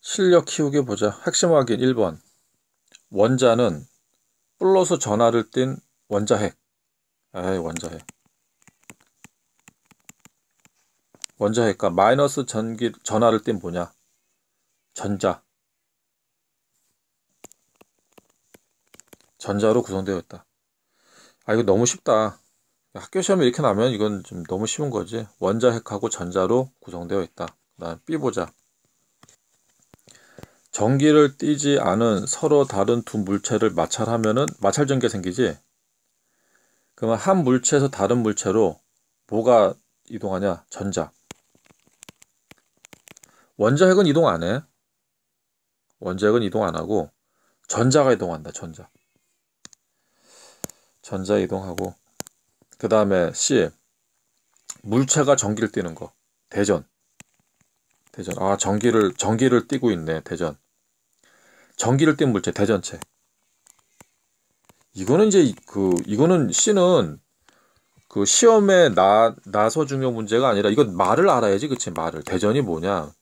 실력 키우게 보자. 핵심 확인 1번. 원자는 플러스 전하를 띤 원자핵. 에이, 원자핵. 원자핵과 마이너스 전기, 전하를 띤 뭐냐? 전자. 전자로 구성되어 있다. 아, 이거 너무 쉽다. 학교 시험에 이렇게 나면 이건 좀 너무 쉬운 거지. 원자핵하고 전자로 구성되어 있다. 그 다음 B 보자. 전기를 띠지 않은 서로 다른 두 물체를 마찰하면은 마찰 전기가 생기지. 그러면 한 물체에서 다른 물체로 뭐가 이동하냐? 전자. 원자핵은 이동 안 해. 원자핵은 이동 안 하고 전자가 이동한다. 전자. 전자 이동하고 그 다음에 C 물체가 전기를 띠는 거 대전 대전 아 전기를 전기를 띠고 있네 대전 전기를 띈 물체 대전체. 이거는 이제 그 이거는 C는 그 시험에 나 나서 중요 문제가 아니라 이건 말을 알아야지 그치? 말을. 대전이 뭐냐?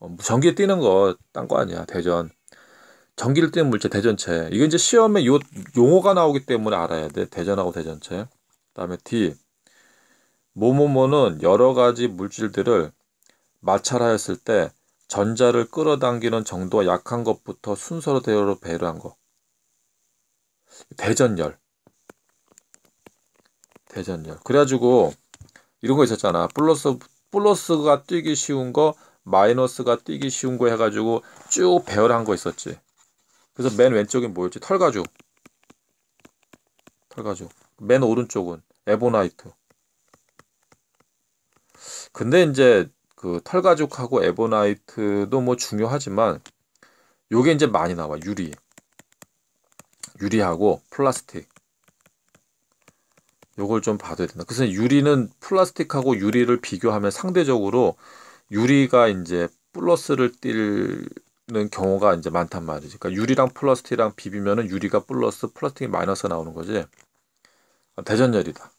어, 전기 띠는 거 딴 거 아니야 대전. 전기를 띠는 물체 대전체. 이게 이제 시험에 요 용어가 나오기 때문에 알아야 돼 대전하고 대전체. 그다음에 D. 모모모는 여러 가지 물질들을 마찰하였을 때 전자를 끌어당기는 정도가 약한 것부터 순서로 대열로 배열한 거. 대전열. 대전열. 그래가지고 이런 거 있었잖아. 플러스 플러스가 뛰기 쉬운 거, 마이너스가 뛰기 쉬운 거 해가지고 쭉 배열한 거 있었지. 그래서 맨 왼쪽엔 뭐였지? 털가죽. 털가죽. 맨 오른쪽은 에보나이트. 근데 이제 그 털가죽하고 에보나이트도 뭐 중요하지만 요게 이제 많이 나와 유리. 유리하고 플라스틱. 요걸 좀 봐둬야 된다. 그래서 유리는 플라스틱하고 유리를 비교하면 상대적으로 유리가 이제 플러스를 띠는 경우가 이제 많단 말이지. 그러니까 유리랑 플라스틱이랑 비비면은 유리가 플러스, 플라스틱이 마이너스 나오는 거지. 대전열이다.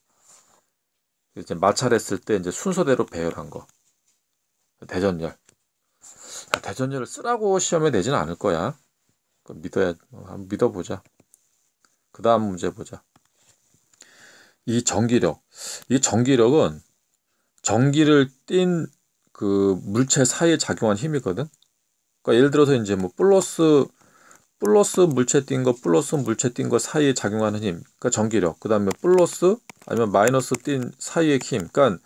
이제 마찰했을 때 이제 순서대로 배열한 거. 대전열. 대전열을 쓰라고 시험에 내지는 않을 거야. 믿어야, 한번 믿어보자. 그 다음 문제 보자. 이 전기력. 이 전기력은 전기를 띤 그 물체 사이에 작용한 힘이거든. 그러니까 예를 들어서 이제 뭐 플러스 플러스 물체 띈 거, 플러스 물체 띈 거 사이에 작용하는 힘, 그러니까 전기력. 그 다음에 플러스 아니면 마이너스 띈 사이의 힘. 그러니까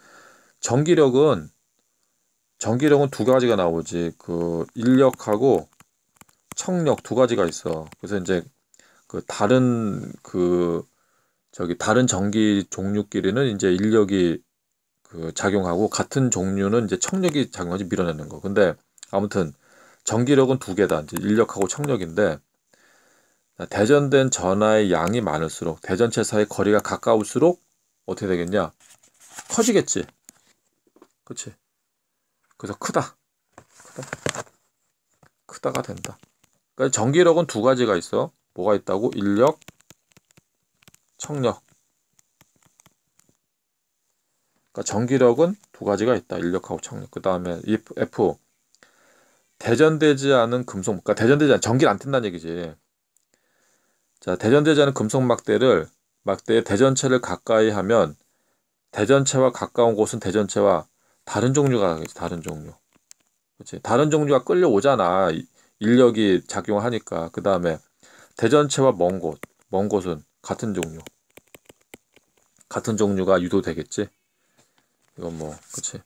전기력은 전기력은 두 가지가 나오지. 그 인력하고 청력 두 가지가 있어. 그래서 이제 그 다른 그 저기 다른 전기 종류끼리는 이제 인력이 그 작용하고 같은 종류는 이제 청력이 작용하지 밀어내는 거. 근데 아무튼 전기력은 두 개다. 이제 인력하고 청력인데 대전된 전하의 양이 많을수록 대전체 사이 거리가 가까울수록 어떻게 되겠냐? 커지겠지. 그치? 그래서 크다. 크다. 크다가 된다. 그러니까 전기력은 두 가지가 있어. 뭐가 있다고? 인력, 청력. 그러니까 전기력은 두 가지가 있다. 인력하고 청력. 그 다음에 F 대전되지 않은 금속, 그러니까 대전되지 않은 전기를 안 튼다는 얘기지. 자, 대전되지 않은 금속 막대를 막대에 대전체를 가까이 하면 대전체와 가까운 곳은 대전체와 다른 종류가 가겠지, 다른 종류. 그렇지. 다른 종류가 끌려오잖아. 인력이 작용하니까. 그 다음에 대전체와 먼 곳, 먼 곳은 같은 종류. 같은 종류가 유도되겠지. 이건 뭐, 그치.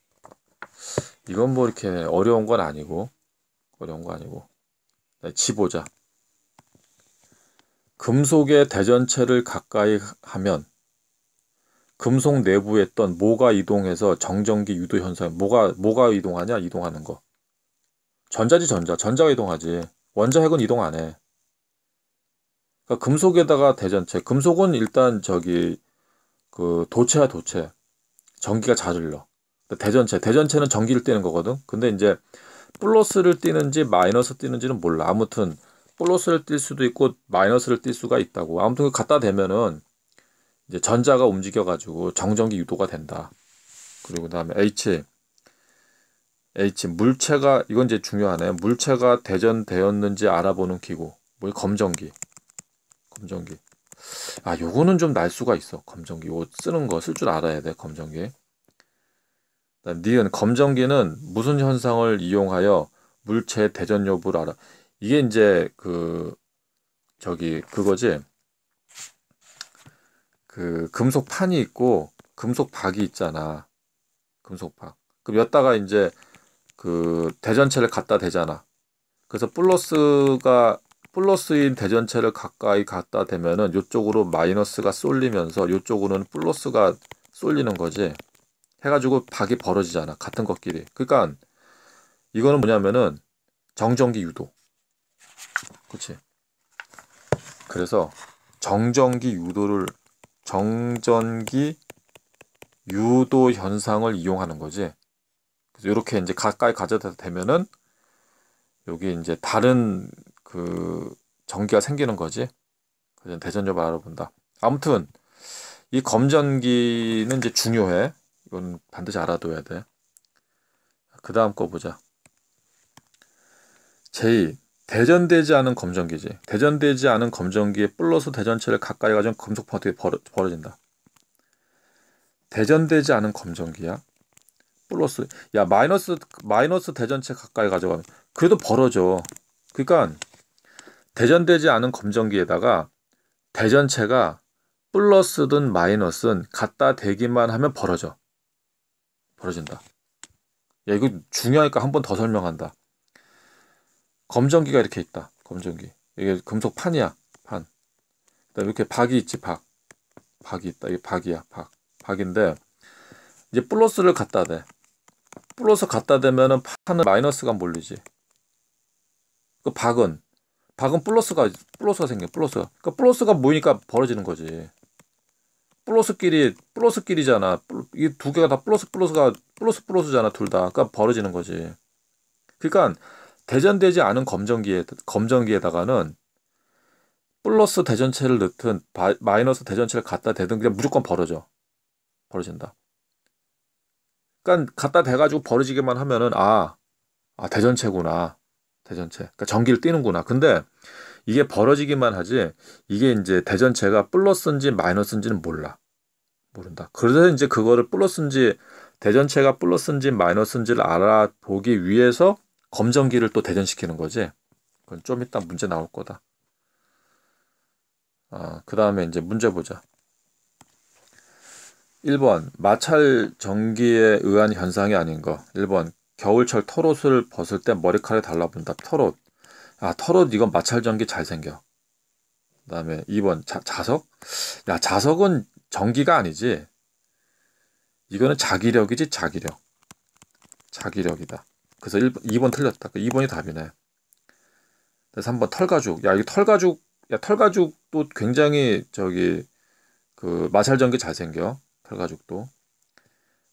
이건 뭐 이렇게 어려운 건 아니고. 어려운 거 아니고. 네, 지보자. 금속의 대전체를 가까이 하면 금속 내부에 있던 뭐가 이동해서 정전기 유도 현상, 뭐가 뭐가 이동하냐? 이동하는 거. 전자지 전자, 전자가 이동하지. 원자 핵은 이동 안 해. 그러니까 금속에다가 대전체, 금속은 일단 저기 그 도체야 도체. 전기가 잘 흘러. 대전체, 대전체는 전기를 떼는 거거든. 근데 이제 플러스를 띄는지 마이너스 띄는지는 몰라. 아무튼 플러스를 띌 수도 있고 마이너스를 띌 수가 있다고. 아무튼 갖다 대면은 이제 전자가 움직여 가지고 정전기 유도가 된다. 그리고 그다음에 H H 물체가 이건 이제 중요하네요. 물체가 대전되었는지 알아보는 기구. 뭐 검정기. 검정기. 아, 요거는 좀 날 수가 있어. 검정기. 요 쓰는 거 쓸 줄 알아야 돼. 검정기. 니은 검정기는 무슨 현상을 이용하여 물체 대전 여부를 알아. 이게 이제 그 저기 그거지. 그 금속 판이 있고 금속 박이 있잖아. 금속 박. 그럼 여다가 이제 그 대전체를 갖다 대잖아. 그래서 플러스가 플러스인 대전체를 가까이 갖다 대면은 이쪽으로 마이너스가 쏠리면서 이쪽으로는 플러스가 쏠리는 거지. 해가지고 박이 벌어지잖아. 같은 것끼리. 그러니까 이거는 뭐냐면은 정전기 유도. 그렇지. 그래서 정전기 유도를 정전기 유도 현상을 이용하는 거지. 그래서 이렇게 이제 가까이 가져다 대면은 여기 이제 다른 그 전기가 생기는 거지. 그래서 대전엽을 알아본다. 아무튼 이 검전기는 이제 중요해. 이건 반드시 알아둬야 돼. 그 다음 거 보자. 제2. 대전되지 않은 검전기지. 대전되지 않은 검전기에 플러스 대전체를 가까이 가져온 금속 파트가 벌어, 벌어진다. 대전되지 않은 검전기야. 플러스 야 마이너스 마이너스 대전체 가까이 가져가면 그래도 벌어져. 그러니까 대전되지 않은 검전기에다가 대전체가 플러스든 마이너스든 갖다 대기만 하면 벌어져. 벌어진다. 야 이거 중요하니까 한 번 더 설명한다. 검전기가 이렇게 있다. 검전기. 이게 금속 판이야. 판. 그다음에 이렇게 박이 있지 박. 박이 있다. 이게 박이야. 박. 박인데 이제 플러스를 갖다 대. 플러스 갖다 대면은 판은 마이너스가 몰리지. 그 박은 박은 플러스가 플러스가 생겨. 플러스가. 그러니까 플러스가 모이니까 벌어지는 거지. 플러스끼리 플러스끼리잖아. 이 두 개가 다 플러스 플러스가 플러스 플러스잖아. 둘 다. 그러니까 벌어지는 거지. 그러니까 대전되지 않은 검전기에 검전기에다가는 플러스 대전체를 넣든 마이너스 대전체를 갖다 대든 그냥 무조건 벌어져. 벌어진다. 그러니까 갖다 대가지고 벌어지게만 하면은 아, 아 대전체구나. 대전체. 그러니까 전기를 띄는구나. 근데 이게 벌어지기만 하지 이게 이제 대전체가 플러스인지 마이너스인지는 몰라. 모른다. 그래서 이제 그거를 플러스인지 대전체가 플러스인지 마이너스인지를 알아보기 위해서 검정기를 또 대전시키는 거지. 그건 좀 이따 문제 나올 거다. 아, 그 다음에 이제 문제 보자. 1번 마찰 전기에 의한 현상이 아닌 거. 1번 겨울철 털옷을 벗을 때 머리카락이 달라붙는다. 털옷. 아, 털옷 이건 마찰 전기 잘 생겨. 그다음에 2번 자, 자석? 야, 자석은 전기가 아니지. 이거는 자기력이지, 자기력. 자기력이다. 그래서 1, 2번 틀렸다. 2번이 그 답이네. 그래서 3번 털가죽. 야, 이 털가죽, 야, 털가죽도 굉장히 저기 그 마찰 전기 잘 생겨. 털가죽도.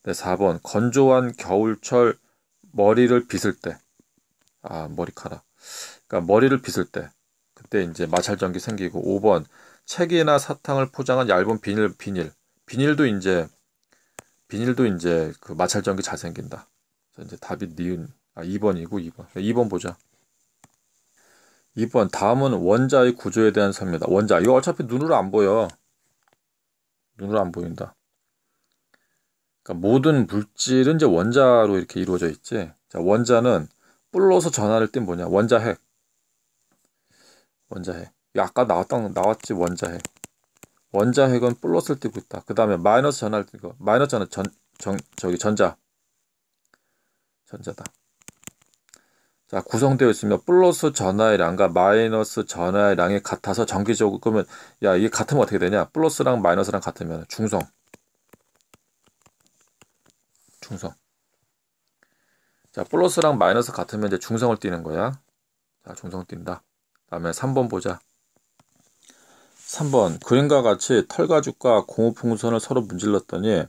네, 4번 건조한 겨울철 머리를 빗을 때. 아, 머리카락. 그러니까 머리를 빗을 때. 그때 이제 마찰전기 생기고 5번 책이나 사탕을 포장한 얇은 비닐 비닐. 비닐도 이제 비닐도 이제 그 마찰전기 잘 생긴다. 그래서 이제 답이 니은. 아, 2번이고 2번. 2번 보자. 2번 다음은 원자의 구조에 대한 설명이다. 원자. 이거 어차피 눈으로 안 보여. 눈으로 안 보인다. 그러니까 모든 물질은 이제 원자로 이렇게 이루어져 있지. 자, 원자는 플러스 전하를 띈 뭐냐? 원자핵. 원자핵. 아까 나왔던 나왔지 원자핵. 원자핵은 플러스를 띄고 있다. 그 다음에 마이너스 전하를 띄고 마이너스 전하 전, 전 저기 전자. 전자다. 자, 구성되어 있으면 플러스 전하의량과 마이너스 전하의량이 같아서 전기적으로 그러면 야, 이게 같으면 어떻게 되냐? 플러스랑 마이너스랑 같으면 중성. 중성. 자, 플러스랑 마이너스 같으면 이제 중성을 띄는 거야. 자, 중성 띈다. 다음에 3번 보자. 3번 그림과 같이 털가죽과 고무풍선을 서로 문질렀더니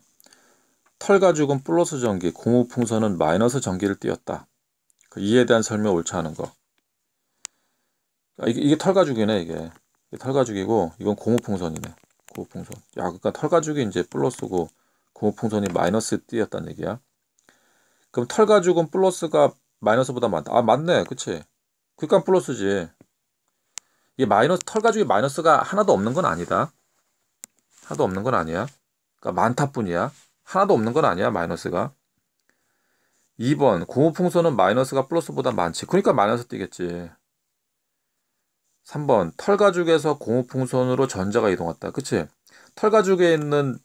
털가죽은 플러스 전기, 고무풍선은 마이너스 전기를 띄었다. 그 이에 대한 설명 옳지 않은 거. 아, 이게, 이게 털가죽이네 이게. 이게 털가죽이고 이건 고무풍선이네. 고무풍선. 야, 그러니까 털가죽이 이제 플러스고 고무풍선이 마이너스 띄었다는 얘기야. 그럼 털 가죽은 플러스가 마이너스보다 많다. 아 맞네, 그치? 그러니까 플러스지. 이게 마이너스 털 가죽이 마이너스가 하나도 없는 건 아니다. 하나도 없는 건 아니야. 그러니까 많다 뿐이야. 하나도 없는 건 아니야 마이너스가. 2번 고무풍선은 마이너스가 플러스보다 많지. 그러니까 마이너스 뛰겠지. 3번 털가죽에서 고무풍선으로 전자가 이동했다. 그치? 털가죽에 있는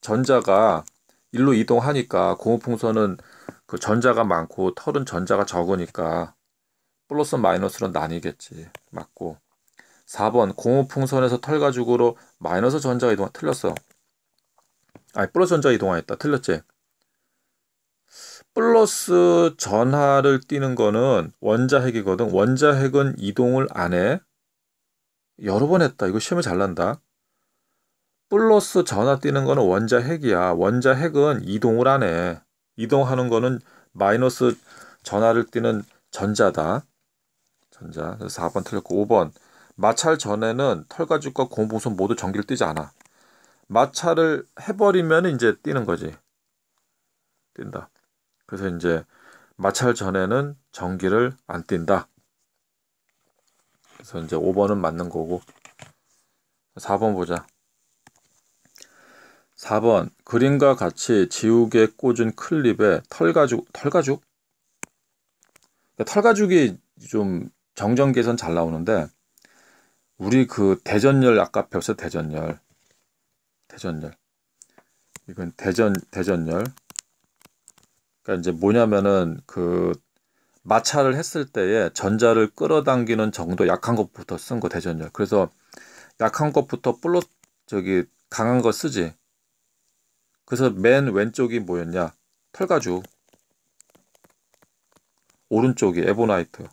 전자가 일로 이동하니까 고무풍선은 그 전자가 많고 털은 전자가 적으니까 플러스 마이너스로 나뉘겠지. 맞고. 4번 고무풍선에서 털가죽으로 마이너스 전자가 이동 틀렸어. 아니 플러스 전자가 이동하였다. 틀렸지? 플러스 전하를 띄는 거는 원자핵이거든. 원자핵은 이동을 안 해. 여러 번 했다. 이거 시험에 잘 난다. 플러스 전하 띄는 거는 원자핵이야. 원자핵은 이동을 안 해. 이동하는 거는 마이너스 전하를 띄는 전자다. 전자. 그래서 4번 틀렸고 5번. 마찰 전에는 털가죽과 고무선 모두 전기를 띄지 않아. 마찰을 해버리면 이제 띄는 거지. 뛴다. 그래서 이제 마찰 전에는 전기를 안 띈다. 그래서 이제 5번은 맞는 거고. 4번 보자. 4번. 그림과 같이 지우개 꽂은 클립에 털가죽 털가죽? 그러니까 털가죽이 좀 정전기에선 잘 나오는데 우리 그 대전열 아까 배웠어 대전열. 대전열. 이건 대전 대전열 그러니까 이제 뭐냐면은 그 마찰을 했을 때에 전자를 끌어당기는 정도 약한 것부터 쓴 거 대전열. 그래서 약한 것부터 플러스 저기 강한 거 쓰지. 그래서 맨 왼쪽이 뭐였냐? 털가죽. 오른쪽이 에보나이트.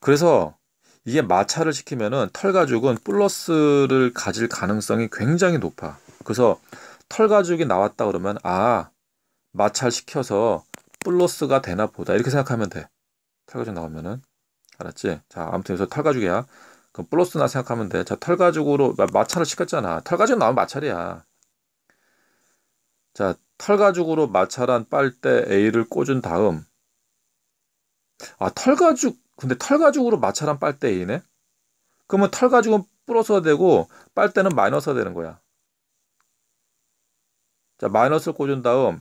그래서 이게 마찰을 시키면은 털가죽은 플러스를 가질 가능성이 굉장히 높아. 그래서 털 가죽이 나왔다 그러면 아 마찰시켜서 플러스가 되나 보다. 이렇게 생각하면 돼. 털 가죽 나오면은. 알았지? 자 아무튼 여기서 털 가죽이야. 그럼 플러스나 생각하면 돼 자 털 가죽으로 마찰을 시켰잖아. 털 가죽 나오면 마찰이야. 자 털 가죽으로 마찰한 빨대 A를 꽂은 다음. 아 털 가죽. 근데 털 가죽으로 마찰한 빨대 A네? 그러면 털 가죽은 플러스가 되고 빨대는 마이너스가 되는 거야 자, 마이너스를 꽂은 다음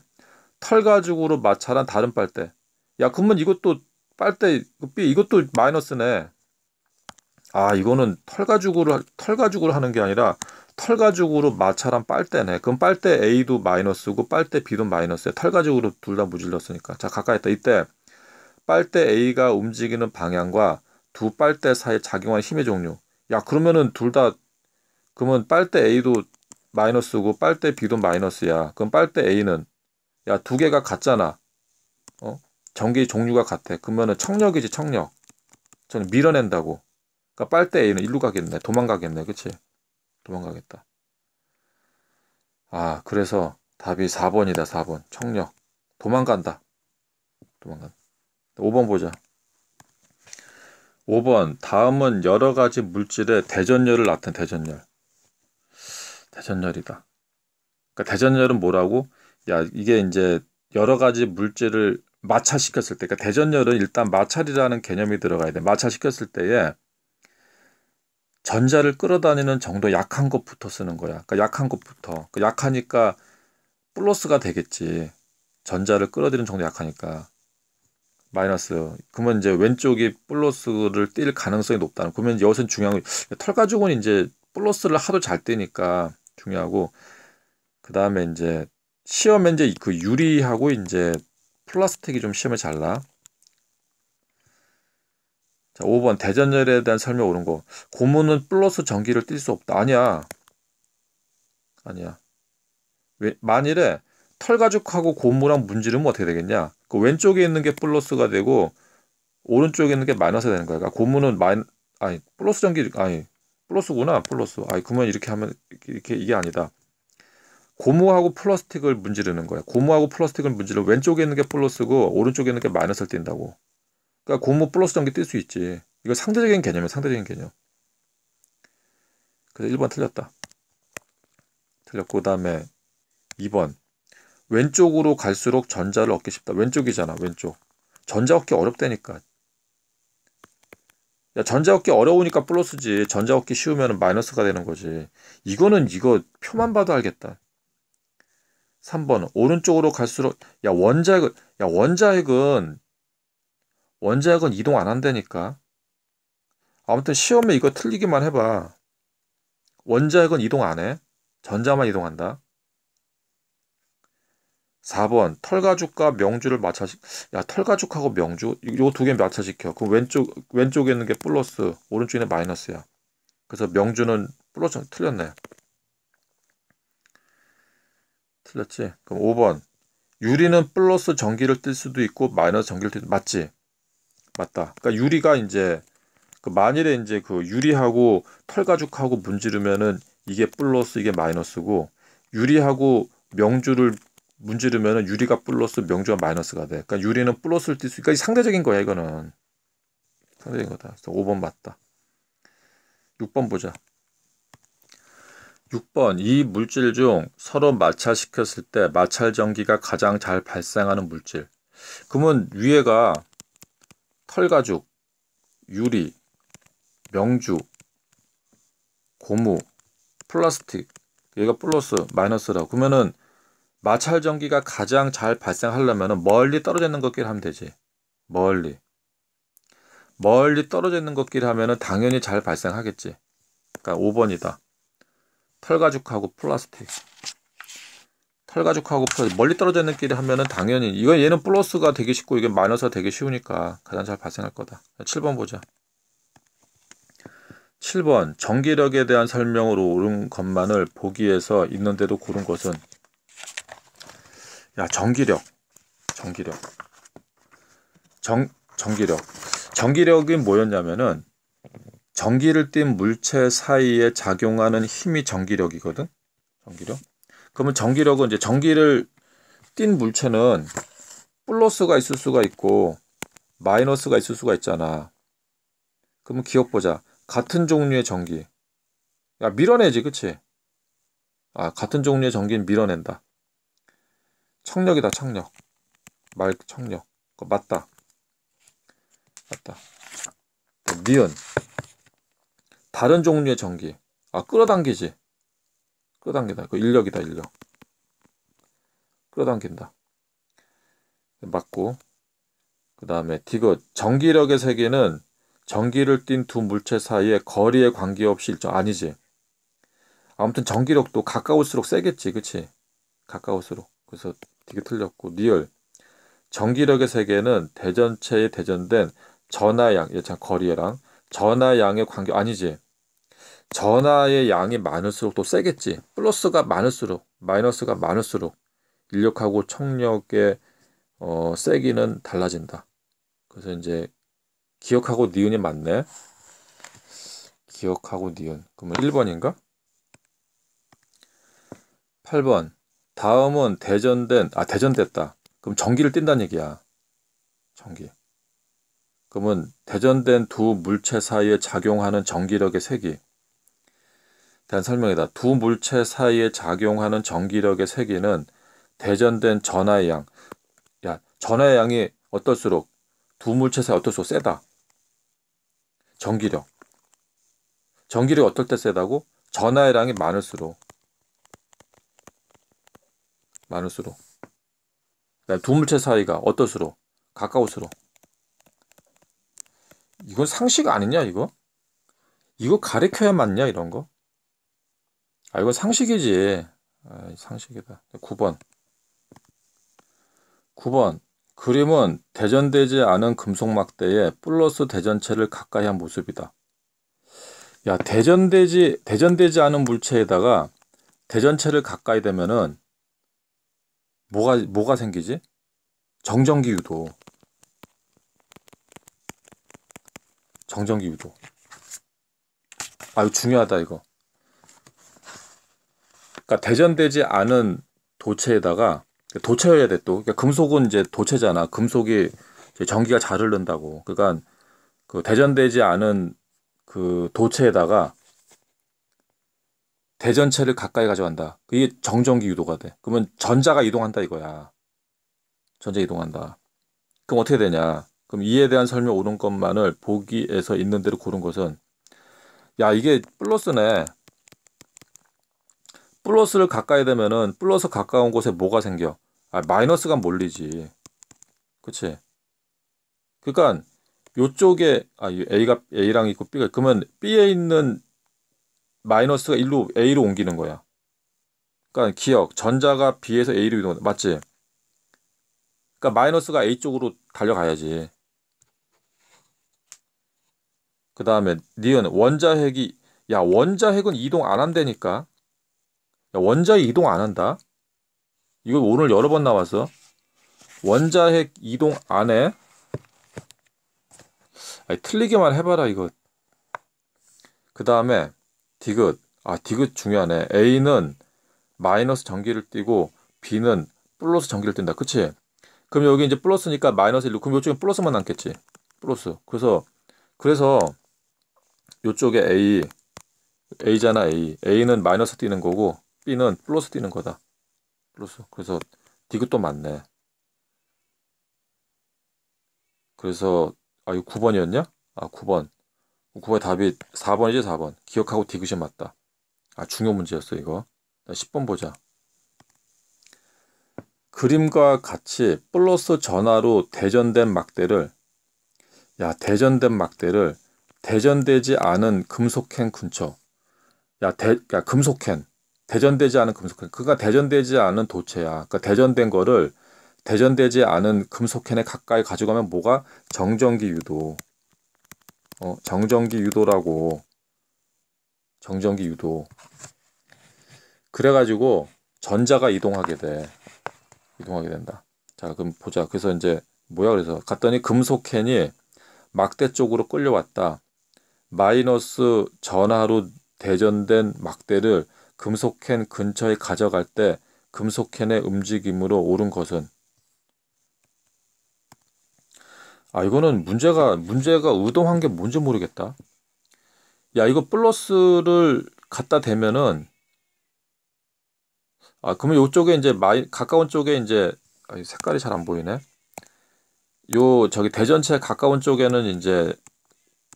털 가죽으로 마찰한 다른 빨대. 야, 그러면 이것도 빨대 B 이것도 마이너스네. 아, 이거는 털 가죽으로 털 가죽으로 하는 게 아니라 털 가죽으로 마찰한 빨대네. 그럼 빨대 A도 마이너스고 빨대 B도 마이너스야. 털 가죽으로 둘 다 무질렀으니까. 자, 가까이 있다. 이때 빨대 A가 움직이는 방향과 두 빨대 사이에 작용하는 힘의 종류. 야, 그러면은 둘 다 그러면 빨대 A도 마이너스고 빨대 B도 마이너스야. 그럼 빨대 A는 야 두 개가 같잖아. 어? 전기 종류가 같아. 그러면은 청력이지 청력. 저는 밀어낸다고. 그러니까 빨대 A는 일로 가겠네. 도망가겠네. 그치? 도망가겠다. 아 그래서 답이 4번이다. 4번. 청력. 도망간다. 도망간다. 5번 보자. 5번 다음은 여러 가지 물질의 대전열을 나타낸 대전열. 대전열이다. 그러니까 대전열은 뭐라고? 야 이게 이제 여러 가지 물질을 마찰시켰을 때, 그러니까 대전열은 일단 마찰이라는 개념이 들어가야 돼. 마찰시켰을 때에 전자를 끌어다니는 정도 약한 것부터 쓰는 거야. 그러니까 약한 것부터. 그러니까 약하니까 플러스가 되겠지. 전자를 끌어들이는 정도 약하니까. 마이너스. 그러면 이제 왼쪽이 플러스를 띌 가능성이 높다는. 그러면 여기서 중요한 거, 털가죽은 이제 플러스를 하도 잘 떼니까 중요하고 그 다음에 이제 시험에 이제 그 유리하고 이제 플라스틱이 좀 시험에 잘 나. 자, 5번 대전열에 대한 설명 옳은 거. 고무는 플러스 전기를 띨수 없다. 아니야. 아니야. 왜, 만일에 털가죽하고 고무랑 문지르면 어떻게 되겠냐? 그 왼쪽에 있는 게 플러스가 되고 오른쪽에 있는 게 마이너스가 되는 거야. 그러니까 고무는 마이 아니 플러스 전기 아니 플러스구나 플러스. 아이 그러면 이렇게 하면 이렇게 이게 아니다. 고무하고 플라스틱을 문지르는 거야. 고무하고 플라스틱을 문지르 왼쪽에 있는 게 플러스고 오른쪽에 있는 게 마이너스를 띈다고. 그러니까 고무 플러스 전기 띨 수 있지. 이거 상대적인 개념이야 상대적인 개념. 그래서 1번 틀렸다. 틀렸고 그 다음에 2번. 왼쪽으로 갈수록 전자를 얻기 쉽다. 왼쪽이잖아, 왼쪽. 전자 얻기 어렵다니까. 야, 전자 얻기 어려우니까 플러스지. 전자 얻기 쉬우면 마이너스가 되는 거지. 이거는 이거 표만 봐도 알겠다. 3번. 오른쪽으로 갈수록, 야, 원자핵은, 야, 원자핵은, 원자핵은 이동 안 한다니까. 아무튼 시험에 이거 틀리기만 해봐. 원자핵은 이동 안 해. 전자만 이동한다. 4번. 털가죽과 명주를 마찰시 야 털가죽하고 명주? 이거 두개 마찰시켜. 그럼 왼쪽 왼쪽에 있는 게 플러스 오른쪽에 는 마이너스야. 그래서 명주는 플러스 틀렸네. 틀렸지? 그럼 5번. 유리는 플러스 전기를 띨 수도 있고 마이너스 전기를 띨 맞지? 맞다. 그러니까 유리가 이제 그 만일에 이제 그 유리하고 털가죽하고 문지르면은 이게 플러스 이게 마이너스고 유리하고 명주를 문지르면 유리가 플러스 명주가 마이너스가 돼. 그러니까 유리는 플러스를 띌 수, 그러니까 상대적인 거야 이거는. 상대적인 거다. 그래서 5번 맞다. 6번 보자. 6번 이 물질 중 서로 마찰시켰을 때 마찰 전기가 가장 잘 발생하는 물질. 그러면 위에가 털가죽, 유리, 명주, 고무, 플라스틱. 얘가 플러스, 마이너스라. 그러면은 마찰 전기가 가장 잘 발생하려면 멀리 떨어져 있는 것끼리 하면 되지. 멀리. 멀리 떨어져 있는 것끼리 하면 당연히 잘 발생하겠지. 그러니까 5번이다. 털가죽하고 플라스틱. 털가죽하고 플라스틱. 멀리 떨어져 있는 끼리 하면 당연히 이건 얘는 플러스가 되기 쉽고 이게 마이너스가 되기 쉬우니까 가장 잘 발생할 거다. 7번 보자. 7번 전기력에 대한 설명으로 옳은 것만을 보기에서 있는데도 고른 것은 야, 전기력. 전기력. 정, 전기력. 전기력이 뭐였냐면은 전기를 띤 물체 사이에 작용하는 힘이 전기력이거든. 전기력. 그러면 전기력은 이제 전기를 띤 물체는 플러스가 있을 수가 있고 마이너스가 있을 수가 있잖아. 그러면 기억 보자. 같은 종류의 전기. 야, 밀어내지, 그치? 아, 같은 종류의 전기는 밀어낸다. 청력이다 청력. 말 청력. 그 맞다. 맞다. 니은. 다른 종류의 전기. 아 끌어당기지. 끌어당긴다. 그 인력이다 인력. 끌어당긴다. 맞고. 그 다음에 디귿. 전기력의 세기는 전기를 띤 두 물체 사이에 거리에 관계없이 일정 아니지. 아무튼 전기력도 가까울수록 세겠지 그치? 가까울수록. 그래서 디귿 틀렸고 리을. 전기력의 세기는 대전체에 대전된 전하양 예참 거리랑 전하양의 관계 아니지. 전하의 양이 많을수록 또 세겠지. 플러스가 많을수록 마이너스가 많을수록 인력하고 청력의 어, 세기는 달라진다. 그래서 이제 기억하고 니은이 맞네. 기억하고 니은. 그러면 1번인가? 8번 다음은 대전된 아 대전됐다. 그럼 전기를 띈다는 얘기야. 전기. 그러면 대전된 두 물체 사이에 작용하는 전기력의 세기. 대한 설명이다. 두 물체 사이에 작용하는 전기력의 세기는 대전된 전하의 양. 야, 전하의 양이 어떨수록 두 물체 사이 어떨수록 세다. 전기력. 전기력 어떨 때 세다고? 전하의 양이 많을수록. 많을수록. 두 물체 사이가 어떨수록 가까울수록. 이건 상식 아니냐 이거? 이거 가르쳐야 맞냐 이런 거? 아 이건 상식이지. 아, 상식이다. 9번. 9번. 그림은 대전되지 않은 금속 막대에 플러스 대전체를 가까이 한 모습이다. 야 대전되지 대전되지 않은 물체에다가 대전체를 가까이 되면은 뭐가 뭐가 생기지? 정전기 유도. 정전기 유도. 아, 이거 중요하다 이거. 그러니까 대전되지 않은 도체에다가 도체여야 돼 또. 그러니까 금속은 이제 도체잖아. 금속이 전기가 잘 흐른다고. 그러니까 그 대전되지 않은 그 도체에다가 대전체를 가까이 가져간다. 그게 정전기 유도가 돼. 그러면 전자가 이동한다 이거야. 전자 이동한다. 그럼 어떻게 되냐? 그럼 이에 대한 설명 옳은 것만을 보기에서 있는 대로 고른 것은 야 이게 플러스네. 플러스를 가까이 되면은 플러스 가까운 곳에 뭐가 생겨? 아 마이너스가 몰리지. 그치? 그러니까 요쪽에 아 A가 A랑 있고 B가 그러면 B에 있는 마이너스가 1로 A로 옮기는 거야. 그러니까 기억 전자가 B에서 A로 이동한다. 맞지? 그러니까 마이너스가 A 쪽으로 달려가야지. 그 다음에 니은 원자핵이 야 원자핵은 이동 안 한다니까. 야, 원자핵 이동 안 한다. 이거 오늘 여러 번 나와서 원자핵 이동 안 해. 아니, 틀리게만 해봐라 이거. 그 다음에 디귿. 아 디귿 중요하네. A는 마이너스 전기를 띠고 B는 플러스 전기를 띈다. 그치? 그럼 여기 이제 플러스니까 마이너스 1로 그럼 이쪽에 플러스만 남겠지. 플러스. 그래서 그래서 이쪽에 A A잖아 A. A는 마이너스 띄는 거고 B는 플러스 띄는 거다. 플러스. 그래서 디귿도 맞네. 그래서 아 이거 9번이었냐? 아 9번. 9번 답이 4번이지 4번. 기억하고 디귿이 맞다. 아 중요 문제였어 이거. 10번 보자. 그림과 같이 플러스 전화로 대전된 막대를 야 대전된 막대를 대전되지 않은 금속캔 근처 야, 대, 야 금속캔 대전되지 않은 금속캔 그가 대전되지 않은 도체야 그러니까 대전된 거를 대전되지 않은 금속캔에 가까이 가져가면 뭐가 정전기 유도 어, 정전기 유도라고 정전기 유도 그래가지고 전자가 이동하게 돼 이동하게 된다. 자, 그럼 보자. 그래서 이제 뭐야 그래서 갔더니 금속캔이 막대 쪽으로 끌려왔다. 마이너스 전하로 대전된 막대를 금속캔 근처에 가져갈 때 금속캔의 움직임으로 오른 것은 아 이거는 문제가 문제가 의도한 게 뭔지 모르겠다. 야 이거 플러스를 갖다 대면은 아, 그러면 요쪽에 이제 마이, 가까운 쪽에 이제, 아, 색깔이 잘 안 보이네. 요, 저기 대전체 가까운 쪽에는 이제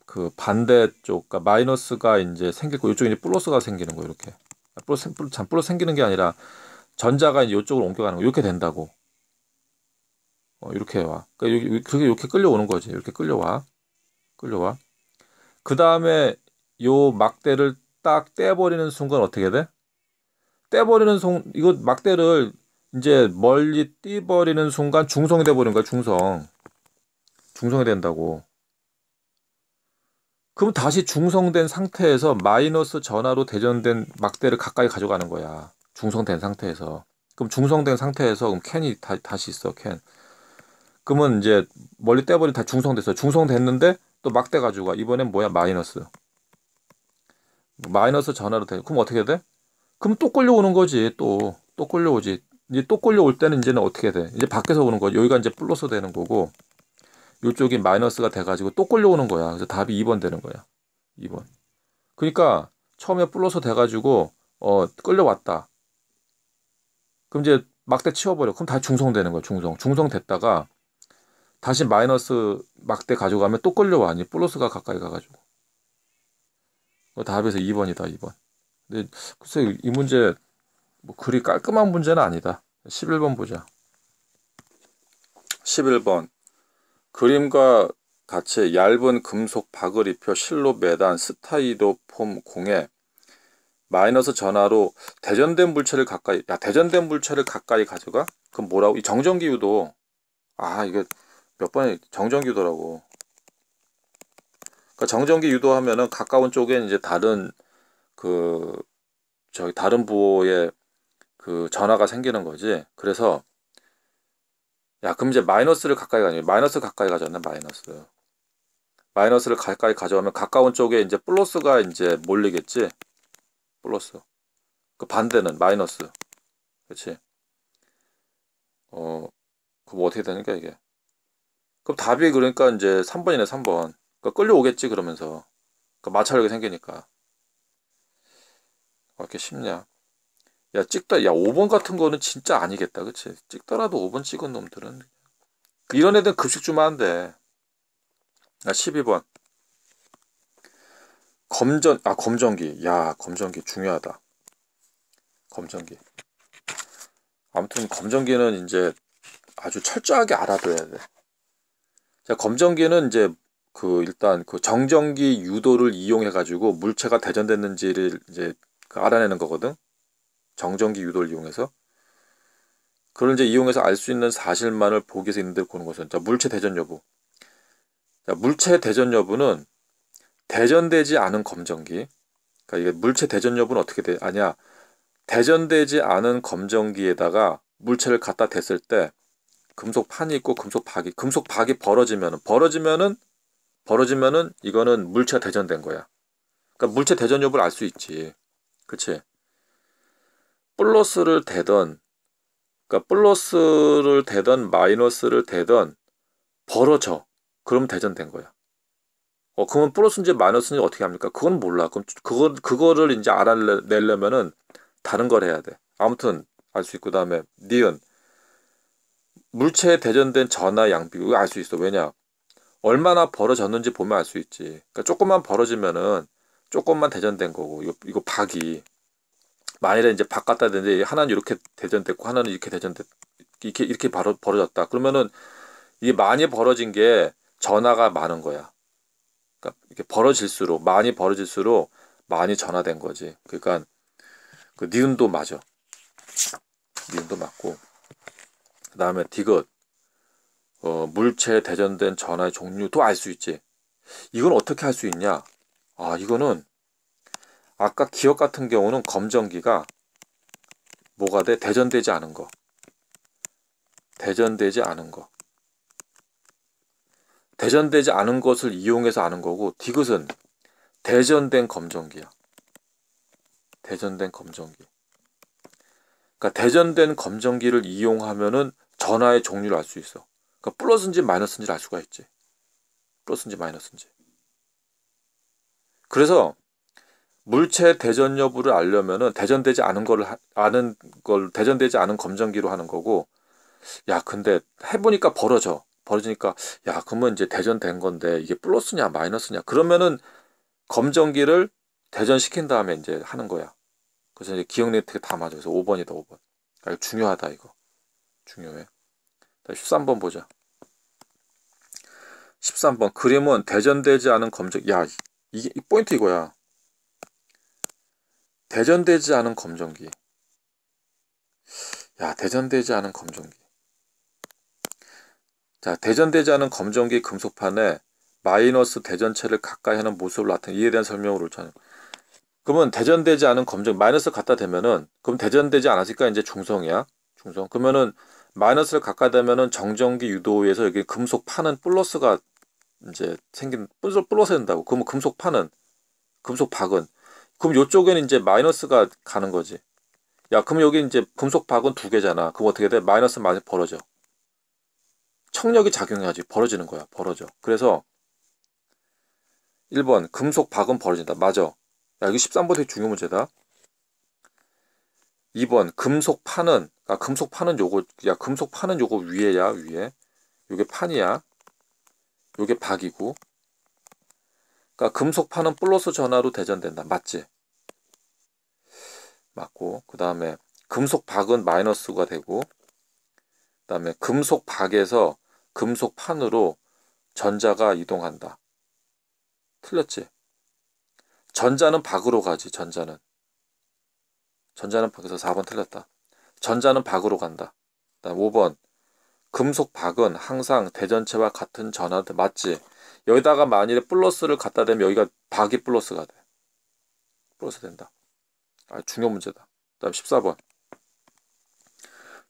그 반대 쪽, 그러니까 마이너스가 이제 생기고 요쪽에 이제 플러스가 생기는 거 이렇게. 아, 플러스, 참, 플러스 생기는 게 아니라 전자가 이제 요쪽으로 옮겨가는 거. 이렇게 된다고. 어, 이렇게 와. 그러니까 그게 이렇게 끌려오는 거지. 이렇게 끌려와. 끌려와. 그 다음에 요 막대를 딱 떼버리는 순간 어떻게 돼? 떼버리는 송 이거 막대를 이제 멀리 띄버리는 순간 중성이 돼버린 거야 중성 중성이 된다고 그럼 다시 중성된 상태에서 마이너스 전하로 대전된 막대를 가까이 가져가는 거야 중성된 상태에서 그럼 중성된 상태에서 그럼 캔이 다, 다시 있어 캔 그러면 이제 멀리 떼버린 다 중성됐어 중성됐는데 또 막대 가지고 가 이번엔 뭐야 마이너스 마이너스 전하로 돼 그럼 어떻게 돼? 그럼 또 끌려오는 거지. 또, 또 끌려오지. 이제 또 끌려올 때는 이제는 어떻게 돼? 이제 밖에서 오는 거지. 여기가 이제 플러스 되는 거고, 이쪽이 마이너스가 돼가지고 또 끌려오는 거야. 그래서 답이 2번 되는 거야. 2번. 그러니까 처음에 플러스 돼가지고, 어, 끌려왔다. 그럼 이제 막대 치워버려. 그럼 다시 중성되는 거야. 중성. 중성 됐다가 다시 마이너스 막대 가져가면 또 끌려와. 아니, 플러스가 가까이 가가지고. 답에서 2번이다. 2번. 근데 글쎄 이 문제 뭐 그리 깔끔한 문제는 아니다. 11번 보자. 11번 그림과 같이 얇은 금속 박을 입혀 실로 매단 스타이로폼 공에 마이너스 전하로 대전된 물체를 가까이 야 대전된 물체를 가까이 가져가? 그럼 뭐라고? 이 정전기 유도 아 이게 몇 번에 정전기 유도라고 그러니까 정전기 유도하면은 가까운 쪽에 이제 다른 그 저기 다른 부호에 그 전화가 생기는 거지. 그래서 야 그럼 이제 마이너스를 가까이 가니 마이너스 가까이 가져왔네 마이너스. 마이너스를 가까이 가져오면 가까운 쪽에 이제 플러스가 이제 몰리겠지. 플러스. 그 반대는 마이너스. 그렇지? 어, 그럼 어떻게 되는가 이게? 그럼 답이 그러니까 이제 3번이네 3번. 그러니까 끌려오겠지 그러면서. 그 마찰력이 생기니까. 이렇게 쉽냐? 야 찍다 야 5번 같은 거는 진짜 아니겠다 그치 찍더라도 5번 찍은 놈들은 이런 애들 급식 주면 안돼 아 12번 검전 아 검정기 야 검정기 중요하다 검정기 아무튼 검정기는 이제 아주 철저하게 알아둬야 돼. 자, 검정기는 이제 그 일단 그 정전기 유도를 이용해 가지고 물체가 대전됐는지를 이제 알아내는 거거든. 정전기 유도를 이용해서 그걸 이제 이용해서 알 수 있는 사실만을 보기 위해서 있는데 보는 것은 자, 물체 대전 여부. 자, 물체 대전 여부는 대전되지 않은 검정기. 그러니까 이게 물체 대전 여부는 어떻게 돼? 아니야. 대전되지 않은 검정기에다가 물체를 갖다 댔을 때 금속 판이 있고 금속 박이 금속 박이 벌어지면은 벌어지면은 벌어지면은 이거는 물체가 대전된 거야. 그러니까 물체 대전 여부를 알 수 있지. 그치? 플러스를 대던 그러니까 플러스를 대던 마이너스를 대던 벌어져. 그럼 대전된 거야. 어, 그러면 플러스인지 마이너스인지 어떻게 합니까? 그건 몰라. 그럼 그거 그거를 이제 알아내려면은 다른 걸 해야 돼. 아무튼 알 수 있고 그다음에 니은 물체에 대전된 전하 양비 이거 알 수 있어. 왜냐? 얼마나 벌어졌는지 보면 알 수 있지. 그러니까 조금만 벌어지면은 조금만 대전된 거고 이거 이거 박이 만일에 이제 박 갖다 대는데 하나는 이렇게 대전됐고 하나는 이렇게 대전됐 이렇게 이렇게 바로 벌어졌다. 그러면은 이게 많이 벌어진 게 전하가 많은 거야. 그러니까 이렇게 벌어질수록 많이 벌어질수록 많이 전화된 거지. 그러니까 그 니은도 맞아. 니은도 맞고 그 다음에 디귿 어, 물체 대전된 전화의 종류도 알 수 있지. 이건 어떻게 할 수 있냐? 아 이거는 아까 기억 같은 경우는 검정기가 뭐가 돼? 대전되지 않은 거. 대전되지 않은 거. 대전되지 않은 것을 이용해서 아는 거고 디귿은 대전된 검정기야. 대전된 검정기. 그러니까 대전된 검정기를 이용하면은 전화의 종류를 알 수 있어. 그러니까 플러스인지 마이너스인지를 알 수가 있지. 플러스인지 마이너스인지. 그래서 물체 대전 여부를 알려면은 대전되지 않은 거를 아는 걸 대전되지 않은 검정기로 하는 거고 야 근데 해보니까 벌어져 벌어지니까 야 그러면 이제 대전된 건데 이게 플러스냐 마이너스냐 그러면은 검정기를 대전시킨 다음에 이제 하는 거야. 그래서 이제 기억 네트가 다 맞아. 그래서 5번이다, 5번. 아, 이거 중요하다, 이거. 중요해. 13번 보자. 13번. 그림은 대전되지 않은 검정. 야, 이게, 이 포인트 이거야. 대전되지 않은 검정기. 야, 대전되지 않은 검정기. 자, 대전되지 않은 검정기 금속판에 마이너스 대전체를 가까이 하는 모습을 나타내 이에 대한 설명을 옳잖아요. 그러면 대전되지 않은 검정 마이너스 갖다 대면은 그럼 대전되지 않았으니까 이제 중성이야. 중성. 그러면은 마이너스를 갖다 대면은 정전기 유도에서 여기 금속 파는 플러스가 이제 생긴 플러스 플러스 된다고. 그러면 금속 파는 금속 박은 그럼 요쪽에는 이제 마이너스가 가는 거지. 야, 그럼 여기 이제 금속 박은 두 개잖아. 그럼 어떻게 돼? 마이너스 많이 벌어져. 청력이 작용해야지. 벌어지는 거야. 벌어져. 그래서 1번 금속 박은 벌어진다. 맞아. 야, 이거 13번 되게 중요 문제다. 2번 금속 판은 아 금속 판은 요거 야 금속 판은 요거 위에야 위에. 요게 판이야. 요게 박이고. 그러니까 금속 판은 플러스 전화로 대전된다. 맞지? 맞고. 그 다음에 금속 박은 마이너스가 되고 그 다음에 금속 박에서 금속 판으로 전자가 이동한다. 틀렸지 전자는 박으로 가지, 전자는. 전자는 박에서 4번 틀렸다. 전자는 박으로 간다. 다음 5번. 금속 박은 항상 대전체와 같은 전하들 맞지? 여기다가 만일에 플러스를 갖다 대면 여기가 박이 플러스가 돼. 플러스 된다. 아, 중요 문제다. 다음 14번.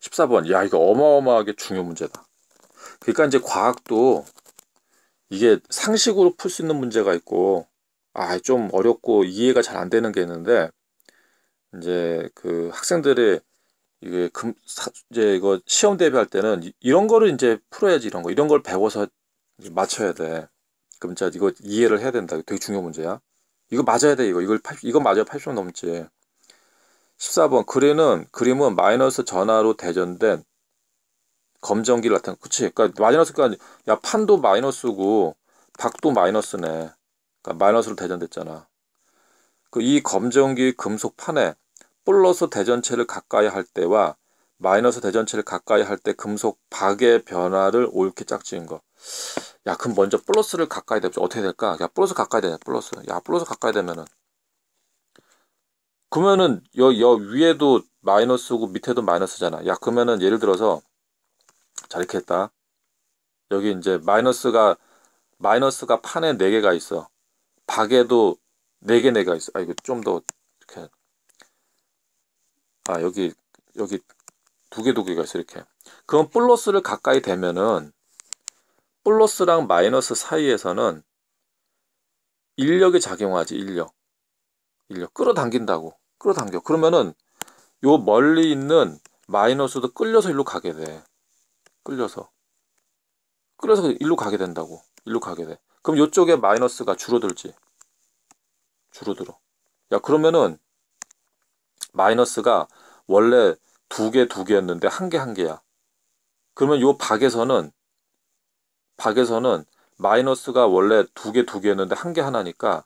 14번. 야, 이거 어마어마하게 중요 문제다. 그러니까 이제 과학도 이게 상식으로 풀 수 있는 문제가 있고 아, 좀 어렵고 이해가 잘 안 되는 게 있는데 이제 그 학생들의 이게 금 사, 이제 이거 시험 대비할 때는 이, 이런 거를 이제 풀어야지 이런 거 이런 걸 배워서 맞춰야 돼. 그럼 진짜 이거 이해를 해야 된다. 되게 중요한 문제야. 이거 맞아야 돼 이거 이걸 80, 이거 맞아야 80점 넘지. 14번 그림은 그림은 마이너스 전하로 대전된 검전기를 나타내. 그치? 그러니까 마이너스가 야 판도 마이너스고 박도 마이너스네. 그러니까 마이너스로 대전됐잖아. 그 이 검전기 금속 판에 플러스 대전체를 가까이 할 때와 마이너스 대전체를 가까이 할 때 금속 박의 변화를 옳게 짝지은 거. 야, 그럼 먼저 플러스를 가까이 대면 어떻게 될까? 야, 플러스 가까이 대냐, 플러스. 야, 플러스 가까이 대면은. 그러면은, 여, 여 위에도 마이너스고 밑에도 마이너스잖아. 야, 그러면은 예를 들어서, 자, 이렇게 했다. 여기 이제 마이너스가, 마이너스가 판에 4개가 있어. 박에도 4개, 4개가 있어. 아, 이거 좀 더, 이렇게. 아, 여기, 여기 두 개, 두 개가 있어, 이렇게. 그럼 플러스를 가까이 되면은, 플러스랑 마이너스 사이에서는 인력이 작용하지, 인력. 인력. 끌어당긴다고. 끌어당겨. 그러면은 요 멀리 있는 마이너스도 끌려서 일로 가게 돼. 끌려서. 끌려서 일로 가게 된다고. 일로 가게 돼. 그럼 요쪽에 마이너스가 줄어들지. 줄어들어. 야, 그러면은 마이너스가 원래 두 개, 두 개였는데 한 개, 한 개야. 그러면 요 박에서는 박에서는 마이너스가 원래 두 개, 두 개였는데 한 개 하나니까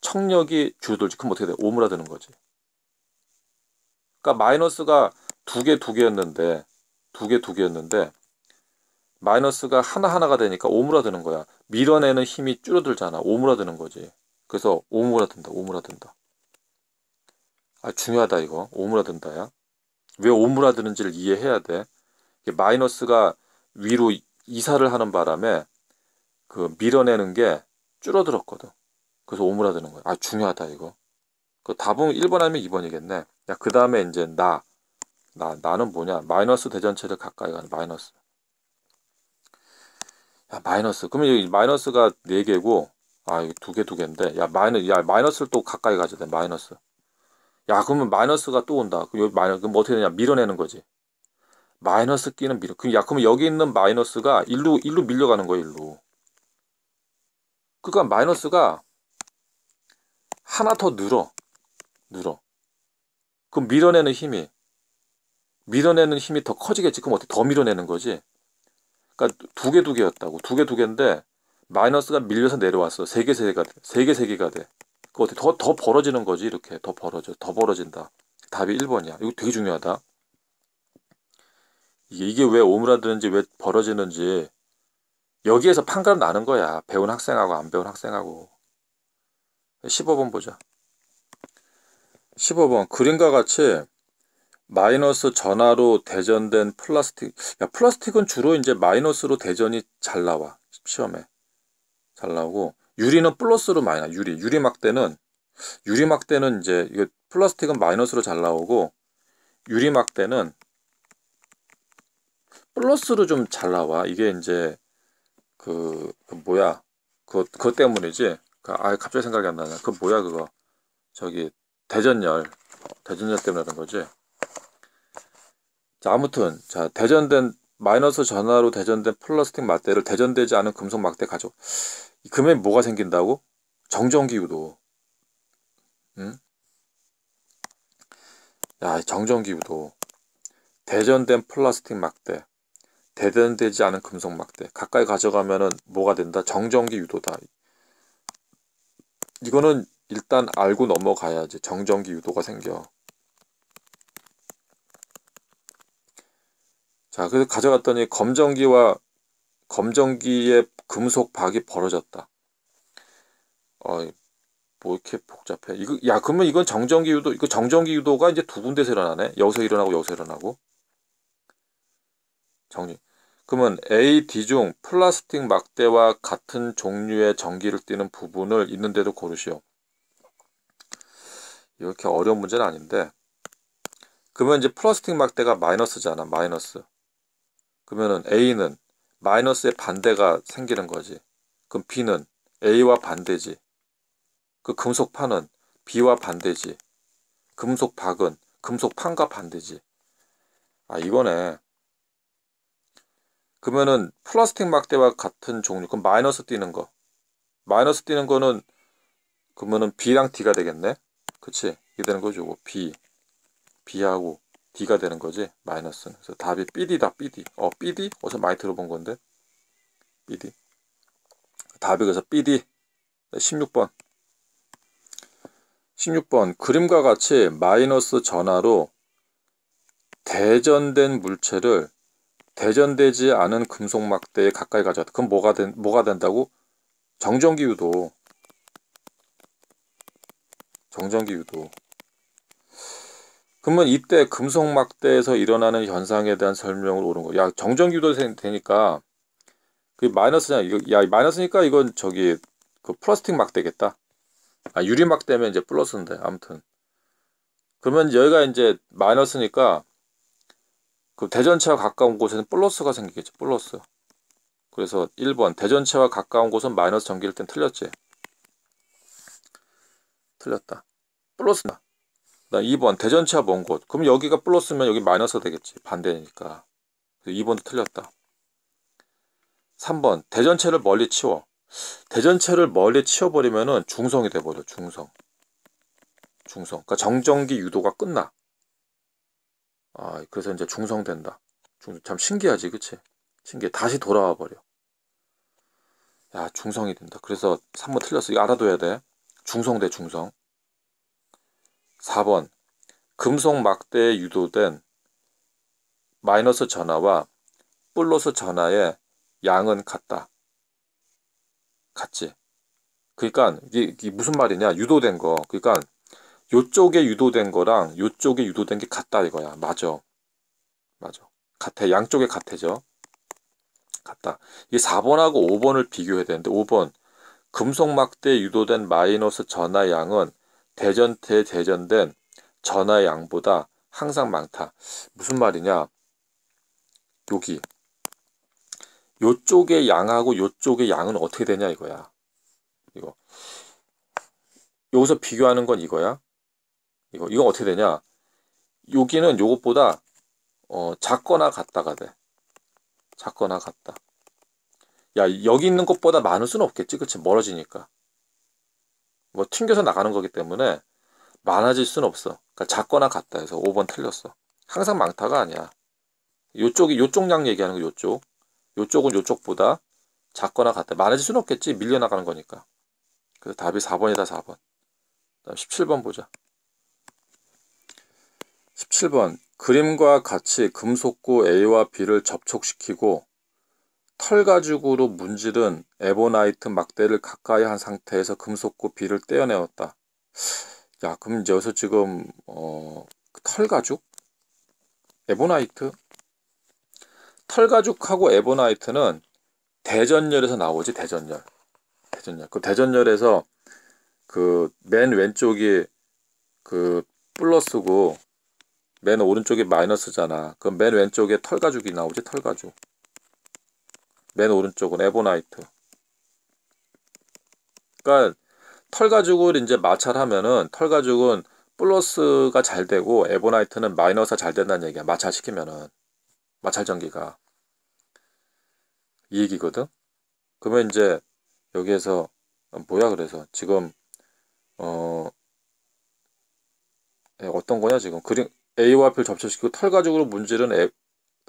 청력이 줄어들지. 그럼 어떻게 돼? 오므라드는 거지. 그러니까 마이너스가 두 개, 두 개였는데 두 개, 두 개였는데 마이너스가 하나하나가 되니까 오므라드는 거야. 밀어내는 힘이 줄어들잖아. 오므라드는 거지. 그래서 오므라든다. 오므라든다. 아, 중요하다 이거. 오므라든다야. 왜 오므라드는지를 이해해야 돼. 마이너스가 위로 이사를 하는 바람에 그 밀어내는 게 줄어들었거든. 그래서 오므라드는 거야. 아, 중요하다, 이거. 그 답은 1번 아니면 2번이겠네. 야, 그 다음에 이제 나. 나, 나는 뭐냐? 마이너스 대전체를 가까이 가는 마이너스. 야, 마이너스. 그러면 여기 마이너스가 4개고, 아, 이거 두 개, 두 개인데, 야, 마이너스, 야, 마이너스를 또 가까이 가져야 돼, 마이너스. 야, 그러면 마이너스가 또 온다. 그럼 여기 마이너스, 그럼 어떻게 되냐? 밀어내는 거지. 마이너스 끼는 밀어. 그럼 야, 그러면 여기 있는 마이너스가 일로, 일로 밀려가는 거야, 일로. 그러니까 마이너스가 하나 더 늘어. 늘어. 그럼 밀어내는 힘이, 밀어내는 힘이 더 커지겠지. 그럼 어떻게 더 밀어내는 거지? 그러니까 두 개, 두 개였다고. 두 개, 두 개인데, 마이너스가 밀려서 내려왔어. 세 개, 세 개가 돼. 세 개, 세 개가 돼. 그 어떻게 더, 더 벌어지는 거지, 이렇게. 더 벌어져. 더 벌어진다. 답이 1번이야. 이거 되게 중요하다. 이게, 이게 왜 오므라드는지, 왜 벌어지는지, 여기에서 판가름 나는 거야. 배운 학생하고 안 배운 학생하고. 15번 보자. 15번. 그림과 같이 마이너스 전하로 대전된 플라스틱. 야, 플라스틱은 주로 이제 마이너스로 대전이 잘 나와. 시험에. 잘 나오고. 유리는 플러스로 많이 나. 유리. 유리 막대는, 유리 막대는 이제, 이거 플라스틱은 마이너스로 잘 나오고, 유리 막대는 플러스로 좀 잘 나와. 이게 이제, 그, 그 뭐야. 그, 그것 때문이지. 그, 아, 갑자기 생각이 안 나네. 그 뭐야, 그거. 저기, 대전열. 대전열 때문에 그런 거지. 자, 아무튼, 자, 대전된, 마이너스 전하로 대전된 플라스틱 막대를 대전되지 않은 금속 막대 가져. 그러면 뭐가 생긴다고? 정전기 유도. 응? 야, 정전기 유도. 대전된 플라스틱 막대. 대전되지 않은 금속 막대. 가까이 가져가면은 뭐가 된다? 정전기 유도다. 이거는 일단 알고 넘어가야지. 정전기 유도가 생겨. 자, 그래서 가져갔더니 검정기와 검정기의 금속 박이 벌어졌다. 어, 뭐 이렇게 복잡해. 이거 야, 그러면 이건 정전기 유도, 이거 정전기 유도가 이제 두 군데서 일어나네. 여기서 일어나고 여기서 일어나고. 정리. 그러면 A, D 중 플라스틱 막대와 같은 종류의 전기를 띠는 부분을 있는데도 고르시오. 이렇게 어려운 문제는 아닌데 그러면 이제 플라스틱 막대가 마이너스잖아. 마이너스. 그러면은 A는 마이너스의 반대가 생기는 거지. 그럼 B는 A와 반대지. 그 금속판은 B와 반대지. 금속박은 금속판과 반대지. 아, 이거네. 그러면은 플라스틱 막대와 같은 종류. 그럼 마이너스 띄는 거. 마이너스 띄는 거는 그러면은 B랑 D가 되겠네. 그치? 이게 되는 거죠. B. B하고 D가 되는 거지? 마이너스는. 그래서 답이 BD다 BD. 어 BD 어디서 많이 들어본 건데. BD 답이 그래서 BD 16번. 16번. 그림과 같이 마이너스 전하로 대전된 물체를 대전되지 않은 금속 막대에 가까이 가져왔다. 그럼 뭐가 된 뭐가 된다고? 정전기 유도. 정전기 유도. 그러면 이때 금속 막대에서 일어나는 현상에 대한 설명을 오는 거. 야 정전기 유도 되니까 그 마이너스냐 이거 야 마이너스니까 이건 저기 그 플라스틱 막대겠다. 아 유리 막대면 이제 플러스인데 아무튼 그러면 여기가 이제 마이너스니까 그 대전체와 가까운 곳에는 플러스가 생기겠죠. 플러스. 그래서 1번 대전체와 가까운 곳은 마이너스 전기일 땐 틀렸지. 틀렸다. 플러스 나. 나 2번 대전체와 먼 곳. 그럼 여기가 플러스면 여기 마이너스 되겠지. 반대니까. 2번도 틀렸다. 3번 대전체를 멀리 치워. 대전체를 멀리 치워버리면은 중성이 돼버려. 중성. 중성. 그러니까 정전기 유도가 끝나. 아, 그래서 이제 중성된다. 중, 참 신기하지, 그치? 신기해. 다시 돌아와 버려. 야, 중성이 된다. 그래서 3번 틀렸어. 이거 알아둬야 돼. 중성대 중성. 4번. 금속 막대에 유도된 마이너스 전하와 플러스 전하의 양은 같다. 같지. 그러니까 이게, 이게 무슨 말이냐? 유도된 거. 그러니까 요쪽에 유도된 거랑 요쪽에 유도된 게 같다 이거야. 맞아. 맞아. 같아. 양쪽에 같아져. 같다. 이게 4번하고 5번을 비교해야 되는데 5번 금속 막대에 유도된 마이너스 전하 양은 대전태 대전된 전하 양보다 항상 많다. 무슨 말이냐? 여기 요쪽의 양하고 요쪽의 양은 어떻게 되냐 이거야. 이거 여기서 비교하는 건 이거야. 이거 이거 어떻게 되냐? 여기는 요것보다 어, 작거나 같다가 돼. 작거나 같다. 야 여기 있는 것보다 많을 수는 없겠지, 그치? 멀어지니까. 뭐 튕겨서 나가는 거기 때문에 많아질 수는 없어. 그러니까 작거나 같다 해서 5번 틀렸어. 항상 많다가 아니야. 요쪽이 요쪽 양 얘기하는 거 요쪽. 요쪽은 요쪽보다 작거나 같다. 많아질 수는 없겠지. 밀려나가는 거니까. 그래서 답이 4번이다, 4번. 다음 17번 보자. 17번 그림과 같이 금속구 A와 B를 접촉시키고 털 가죽으로 문지른 에보나이트 막대를 가까이 한 상태에서 금속구 B를 떼어내었다. 야, 그럼 이제 여기서 지금 어, 털 가죽? 에보나이트? 털 가죽하고 에보나이트는 대전열에서 나오지 대전열. 대전열. 그 대전열에서 그 맨 왼쪽이 그 플러스고 맨 오른쪽이 마이너스잖아. 그럼 맨 왼쪽에 털 가죽이 나오지 털 가죽. 맨 오른쪽은 에보나이트. 그러니까 털 가죽을 이제 마찰하면은 털 가죽은 플러스가 잘 되고 에보나이트는 마이너스가 잘 된다는 얘기야. 마찰시키면은 마찰 전기가 이 얘기거든. 그러면 이제 여기에서 뭐야 그래서 지금 어 예, 어떤 거냐 지금 그림 A와 B를 접촉시키고 털 가죽으로 문지른 에,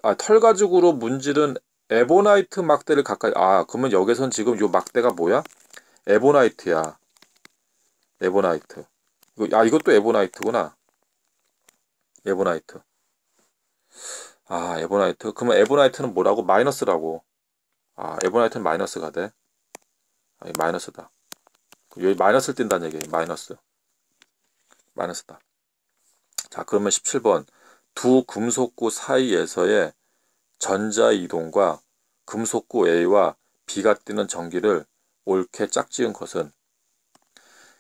아 털 가죽으로 문지른 에보나이트 막대를 가까이 아 그러면 여기선 지금 요 막대가 뭐야? 에보나이트야. 에보나이트. 이거, 아 이것도 에보나이트구나. 에보나이트. 아 에보나이트. 그러면 에보나이트는 뭐라고? 마이너스라고. 아 에보나이트는 마이너스가 돼. 아, 마이너스다. 여기 마이너스를 띤다는 얘기예요. 마이너스. 마이너스다. 자, 그러면 17번. 두 금속구 사이에서의 전자 이동과 금속구 A와 B가 띠는 전기를 옳게 짝지은 것은?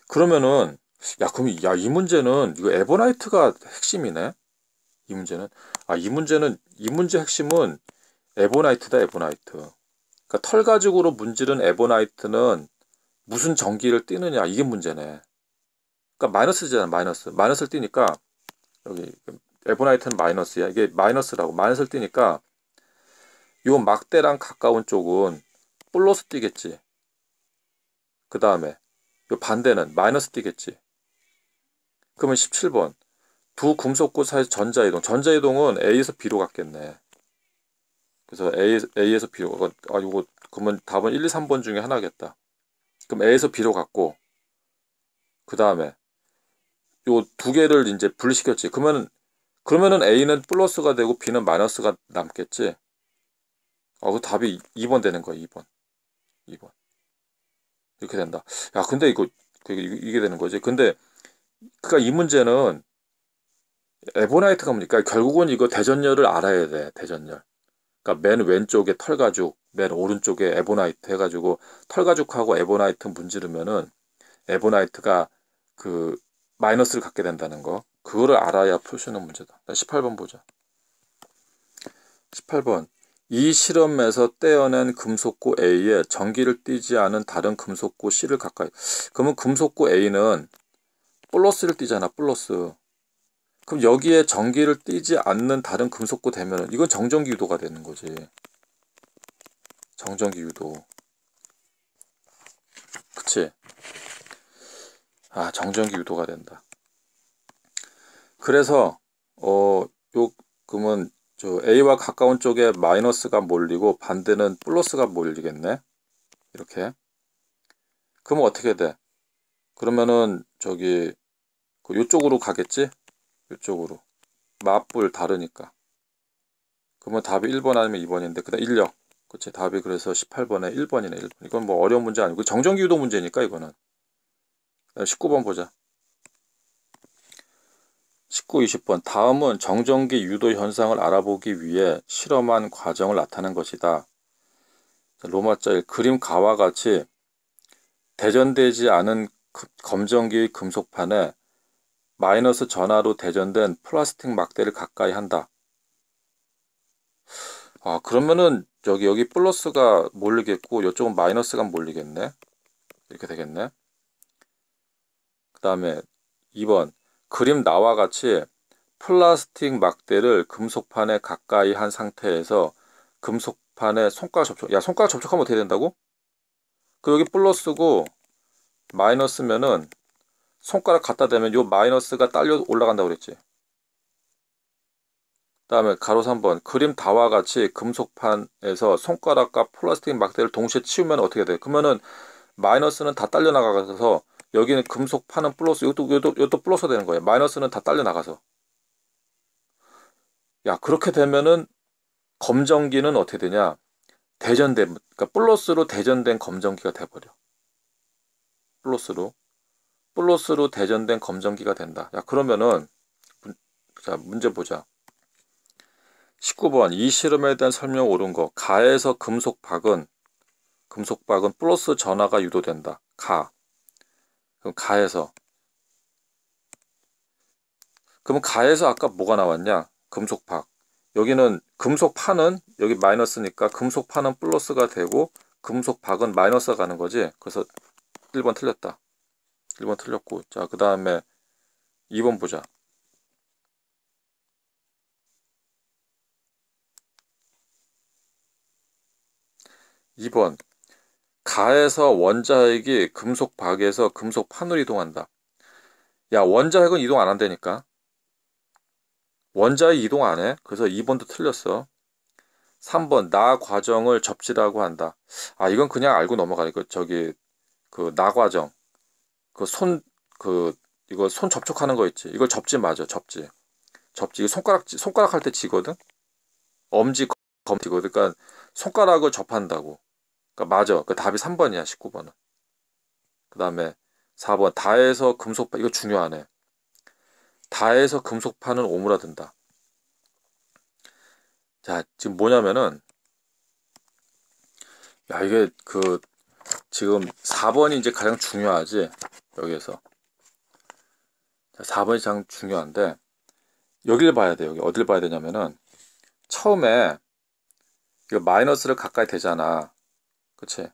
그러면은 야 그럼 야 이 문제는 이거 에보나이트가 핵심이네? 이 문제는? 아 이 문제는 이 문제 핵심은 에보나이트다 에보나이트. 그러니까 털 가죽으로 문지른 에보나이트는 무슨 전기를 띠느냐 이게 문제네. 그러니까 마이너스잖아 마이너스. 마이너스를 띠니까 여기 에보나이트는 마이너스야. 이게 마이너스라고. 마이너스를 띄니까 요 막대랑 가까운 쪽은 플러스 띄겠지. 그 다음에 요 반대는 마이너스 띄겠지. 그러면 17번 두 금속구 사이에서 전자이동. 전자이동은 A에서 B로 갔겠네. 그래서 A, A에서 B로. 아, 이거, 그러면 답은 1, 2, 3번 중에 하나겠다. 그럼 A에서 B로 갔고, 그 다음에, 요 두 개를 이제 분리시켰지. 그러면, 그러면은 A는 플러스가 되고 B는 마이너스가 남겠지. 아, 그 답이 2번 되는 거야, 2번. 2번. 이렇게 된다. 야, 근데 이거, 이게 되는 거지. 근데, 그니까 이 문제는 에보나이트가 뭡니까? 결국은 이거 대전열을 알아야 돼. 대전열. 그러니까 맨 왼쪽에 털가죽, 맨 오른쪽에 에보나이트 해가지고 털가죽하고 에보나이트 문지르면은 에보나이트가 그 마이너스를 갖게 된다는 거. 그거를 알아야 풀 수 있는 문제다. 18번 보자. 18번. 이 실험에서 떼어낸 금속구 A에 전기를 띠지 않은 다른 금속구 C를 가까이. 그러면 금속구 A는 플러스를 띠잖아. 플러스. 그럼 여기에 전기를 띠지 않는 다른 금속구 대면 이건 정전기 유도가 되는 거지. 정전기 유도. 그치? 아, 정전기 유도가 된다. 그래서 어, 요 그러면 저 A와 가까운 쪽에 마이너스가 몰리고 반대는 플러스가 몰리겠네. 이렇게. 그러면 어떻게 돼? 그러면은 저기 그 요쪽으로 가겠지? 이쪽으로 맞불 다르니까 그러면 답이 1번 아니면 2번인데 그다음 인력 그치 답이 그래서 18번에 1번이네 1번 이건 뭐 어려운 문제 아니고 정전기 유도 문제니까 이거는 19번 보자 19, 20번 다음은 정전기 유도 현상을 알아보기 위해 실험한 과정을 나타낸 것이다 로마자 1 그림 가와 같이 대전되지 않은 검정기 금속판에 마이너스 전하로 대전된 플라스틱 막대를 가까이 한다. 아 그러면은 여기 여기 플러스가 몰리겠고 이쪽은 마이너스가 몰리겠네. 이렇게 되겠네. 그 다음에 2번 그림 나와 같이 플라스틱 막대를 금속판에 가까이 한 상태에서 금속판에 손가락 접촉 야 손가락 접촉하면 어떻게 된다고? 그 여기 플러스고 마이너스면은 손가락 갖다 대면 요 마이너스가 딸려 올라간다고 그랬지. 다음에 가로 3번 그림 다와 같이 금속판에서 손가락과 플라스틱 막대를 동시에 치우면 어떻게 돼? 그러면은 마이너스는 다 딸려 나가서 여기는 금속판은 플러스 이것도 이것도 이것도 플러스 되는 거예요. 마이너스는 다 딸려 나가서. 야 그렇게 되면은 검정기는 어떻게 되냐? 대전된 그러니까 플러스로 대전된 검정기가 돼버려. 플러스로 플러스로 대전된 검정기가 된다. 야 그러면은 자 문제 보자. 19번 이 실험에 대한 설명 옳은 거 가에서 금속박은 금속박은 플러스 전화가 유도된다. 가. 그럼 가에서 그럼 가에서 아까 뭐가 나왔냐? 금속박. 여기는 금속판은 여기 마이너스니까 금속판은 플러스가 되고 금속박은 마이너스가 가는 거지. 그래서 1번 틀렸다. 1번 틀렸고 자 그 다음에 2번 보자 (2번) 가에서 원자핵이 금속 박에서 금속 판으로 이동한다 야 원자핵은 이동 안 한다니까 원자핵 이동 안 해? 그래서 2번도 틀렸어 3번 나 과정을 접지라고 한다 아 이건 그냥 알고 넘어가 이거 저기 그 나 과정 그 손, 그, 이거 손 접촉하는 거 있지. 이걸 접지 맞아, 접지. 접지. 손가락, 손가락 할 때 지거든? 엄지, 검 지거든. 그러니까 손가락을 접한다고. 그러니까 맞아. 그 답이 3번이야, 19번은. 그 다음에 4번. 다에서 금속판, 이거 중요하네. 다에서 금속판은 오므라든다. 자, 지금 뭐냐면은, 야, 이게 그, 지금 4번이 이제 가장 중요하지. 여기에서. 자, 4번이 가장 중요한데 여기를 봐야 돼요. 여기 어딜 봐야 되냐면은 처음에 이거 마이너스를 가까이 되잖아. 그치?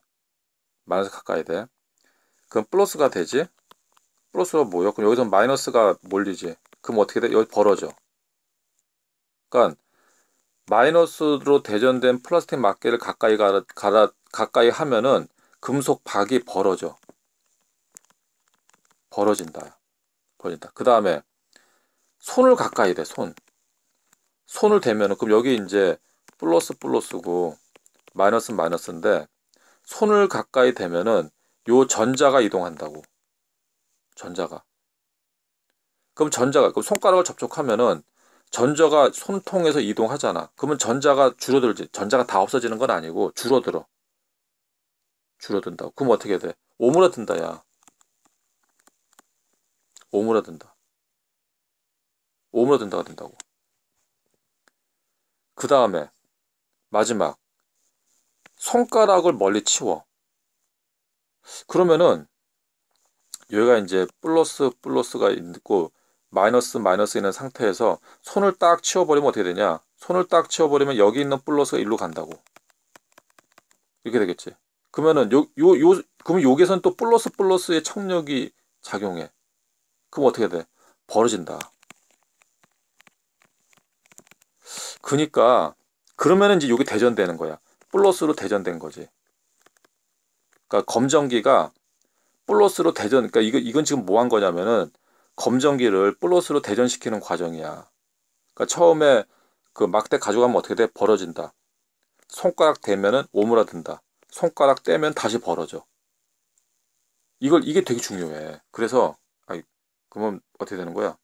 마이너스 가까이 돼. 그럼 플러스가 되지? 플러스가 뭐야? 그럼 여기서 마이너스가 몰리지. 그럼 어떻게 돼? 여기 벌어져. 그러니까 마이너스로 대전된 플라스틱 막개를 가까이 가라, 가라, 가까이 하면은 금속 박이 벌어져. 벌어진다. 벌어진다. 그 다음에 손을 가까이 대, 손. 손을 대면은, 그럼 여기 이제 플러스 플러스고, 마이너스 마이너스인데, 손을 가까이 대면은, 요 전자가 이동한다고. 전자가. 그럼 전자가, 그럼 손가락을 접촉하면은, 전자가 손통에서 이동하잖아. 그러면 전자가 줄어들지. 전자가 다 없어지는 건 아니고, 줄어들어. 줄어든다. 그럼 어떻게 돼? 오므라든다, 야. 오므라든다. 오므라든다가 된다고. 그 다음에 마지막 손가락을 멀리 치워. 그러면은 여기가 이제 플러스 플러스가 있고 마이너스 마이너스 있는 상태에서 손을 딱 치워버리면 어떻게 되냐? 손을 딱 치워버리면 여기 있는 플러스가 일로 간다고. 이렇게 되겠지. 그러면은 요 요 요 그러면 여기선 또 플러스 플러스의 청력이 작용해. 그럼 어떻게 돼? 벌어진다. 그니까 그러면은 이제 여기 대전되는 거야. 플러스로 대전된 거지. 그러니까 검정기가 플러스로 대전 그러니까 이거 이건 지금 뭐 한 거냐면은 검정기를 플러스로 대전시키는 과정이야. 그러니까 처음에 그 막대 가져가면 어떻게 돼? 벌어진다. 손가락 대면은 오므라든다. 손가락 떼면 다시 벌어져. 이걸 이게 되게 중요해. 그래서 아이 그러면 어떻게 되는 거야?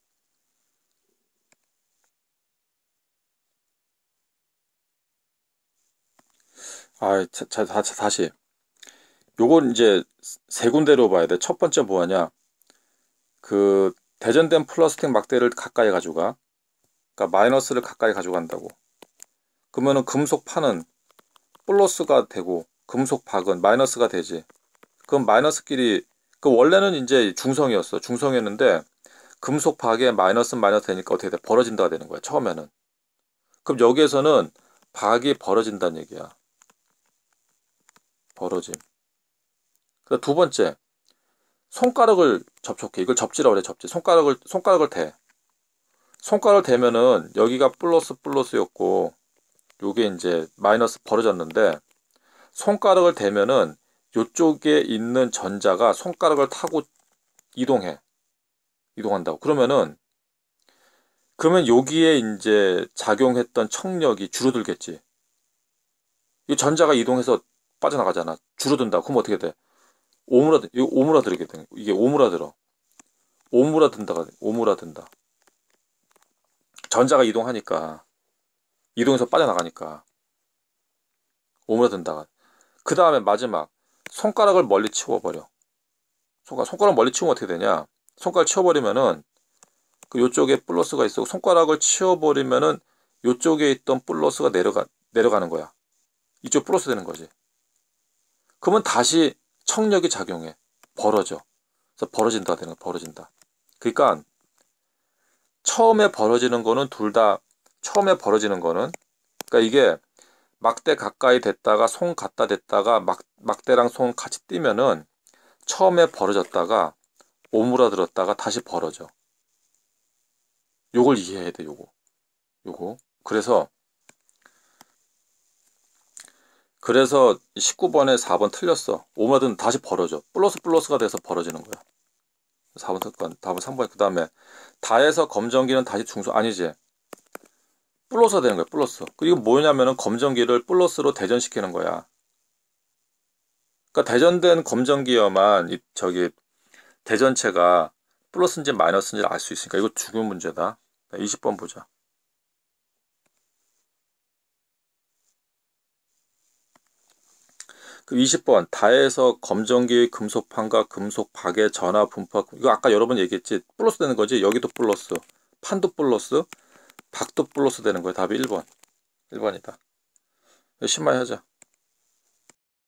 아, 자, 자, 다, 다시. 요건 이제 세 군데로 봐야 돼. 첫 번째 뭐하냐? 그 대전된 플라스틱 막대를 가까이 가져가. 그러니까 마이너스를 가까이 가져간다고. 그러면은 금속 판은 플러스가 되고 금속 박은 마이너스가 되지. 그럼 마이너스끼리 그 원래는 이제 중성이었어. 중성이었는데 금속 박에 마이너스 마이너스 되니까 어떻게 돼? 벌어진다가 되는 거야. 처음에는. 그럼 여기에서는 박이 벌어진다는 얘기야. 벌어짐. 두 번째, 손가락을 접촉해. 이걸 접지라고 그래, 접지. 손가락을, 손가락을 대. 손가락을 대면은 여기가 플러스 플러스였고, 요게 이제 마이너스 벌어졌는데, 손가락을 대면은 요쪽에 있는 전자가 손가락을 타고 이동해. 이동한다고. 그러면은, 그러면 여기에 이제 작용했던 청력이 줄어들겠지. 이 전자가 이동해서 빠져나가잖아. 줄어든다. 그럼 어떻게 돼? 오므라들, 이거 오므라들게 돼. 이게 오므라들어. 오므라든다가 돼. 오므라든다. 전자가 이동하니까, 이동해서 빠져나가니까, 오므라든다가. 그 다음에 마지막, 손가락을 멀리 치워버려. 손가락, 손가락 멀리 치우면 어떻게 되냐? 손가락 치워버리면은, 그 요쪽에 플러스가 있어. 손가락을 치워버리면은, 요쪽에 있던 플러스가 내려가, 내려가는 거야. 이쪽 플러스 되는 거지. 그러면 다시 청력이 작용해. 벌어져. 그래서 벌어진다 되는 거 벌어진다. 그러니까 처음에 벌어지는 거는 둘 다 처음에 벌어지는 거는 그러니까 이게 막대 가까이 됐다가 손 갖다 댔다가 막, 막대랑 손 같이 뛰면은 처음에 벌어졌다가 오므라들었다가 다시 벌어져. 요걸 이해해야 돼, 요거. 요거. 그래서 그래서 19번에 4번 틀렸어. 오므라든 다시 벌어져. 플러스 플러스가 돼서 벌어지는 거야. 4번 틀렸고, 답은 3번. 그 다음에 다에서 검전기는 다시 중성 아니지. 플러스가 되는 거야. 플러스. 그리고 뭐냐면은 검전기를 플러스로 대전시키는 거야. 그러니까 대전된 검전기여야만 이 저기 대전체가 플러스인지 마이너스인지 알 수 있으니까 이거 중요 문제다. 20번 보자. 그 20번 다에서 검정기 금속판과 금속박의 전화 분파 이거 아까 여러 번 얘기했지. 플러스 되는 거지? 여기도 플러스 판도 플러스 박도 플러스 되는 거야. 답이 1번. 1번이다. 신마이 하자